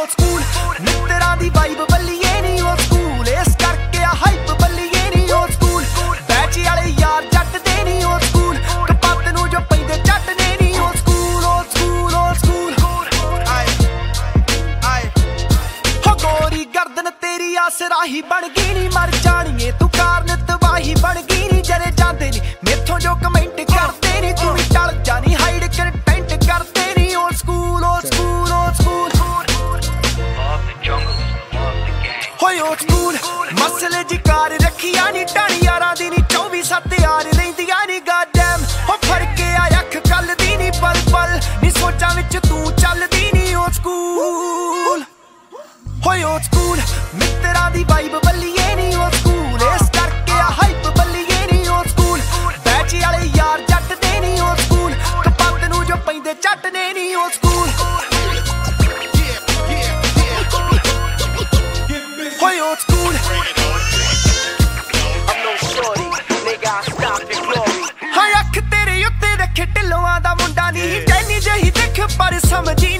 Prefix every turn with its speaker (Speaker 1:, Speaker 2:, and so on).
Speaker 1: ਓ school ਮਿੱਤਰਾਂ ਦੀ vibe ਬੱਲੀਏ ਨਹੀਂ ਓ ਸਕੂਲ ਇਸ ਕਰਕੇ ਆ ਹਾਈਪ ਬੱਲੀਏ ਨਹੀਂ ਓ ਸਕੂਲ ਬੈਚ ਵਾਲੇ ਯਾਰ ਜੱਟ ਦੇ ਨਹੀਂ ਓ ਸਕੂਲ ਕਪੱਤ ਨੂੰ ਜੋ ਪੈਂਦੇ ਜੱਟ ਨੇ ਨਹੀਂ ਓ ਸਕੂਲ ਓ ਸਕੂਲ ਓ ਸਕੂਲ
Speaker 2: ਆਏ ਆਏ।
Speaker 1: ਹੋ ਗੋਰੀ ਗਰਦਨ ਤੇਰੀ ਆਸਰਾਹੀ ਬਣ ਗਈ ਨਹੀਂ ਮਰ ਜਾਣੀਏ ਤੂੰ ਕਾਰਨ ਤਬਾਹੀ ਬਣ ਗਈ ਨਹੀਂ
Speaker 3: gang.
Speaker 1: ਸਕੂਲ ਮਸਲੇ ਜੀ ਕਾਰ ਰੱਖੀਆਂ ਨਹੀਂ ਟਾਣੀ ਯਾਰਾਂ ਦੀ ਨਹੀਂ 24 ਸੱਤ ਯਾਰ ਰਹਿੰਦੀਆਂ ਨਹੀਂ ਗਾਡਮ ਹੋ ਫੜ ਕੇ ਆ ਅੱਖ ਕੱਲ ਦੀ ਨਹੀਂ ਪਲ ਪਲ ਨਹੀਂ ਸੋਚਾਂ ਵਿੱਚ ਤੂੰ ਚੱਲਦੀ ਨਹੀਂ ਓ ਸਕੂਲ ਹੋਏ ਓ ਸਕੂਲ ਮਿੱਤਰਾਂ ਦੀ ਵਾਈਬ ਬੱਲੀਏ ਨਹੀਂ ਉਹ ਸਕੂਲ ਇਸ ਕਰਕੇ ਆ ਹਾਈਪ ਬੱਲੀਏ ਨਹੀਂ ਓ ਸਕੂਲ ਬੈਚ ਵਾਲੇ ਯਾਰ ਜੱਟ ਦੇ ਨਹੀਂ ਉਹ ਸਕੂਲ ਕਪੱਤ ਨੂੰ ਜੋ ਪੈਂਦੇ ਚੱਟ ਨੇ ਨਹੀਂ ਉਹ school O school
Speaker 4: I'm no shorty, nigga, I stop your glory.
Speaker 1: ਹਾਏ ਅੱਖ ਤੇਰੇ ਉੱਤੇ ਰੱਖੇ ਢਿੱਲੋਆਂ ਦਾ ਮੁੰਡਾ ਨਹੀਂ ਟੈਨੀ ਜਹੀ ਦੇਖ ਪਰ ਸਮਝੀ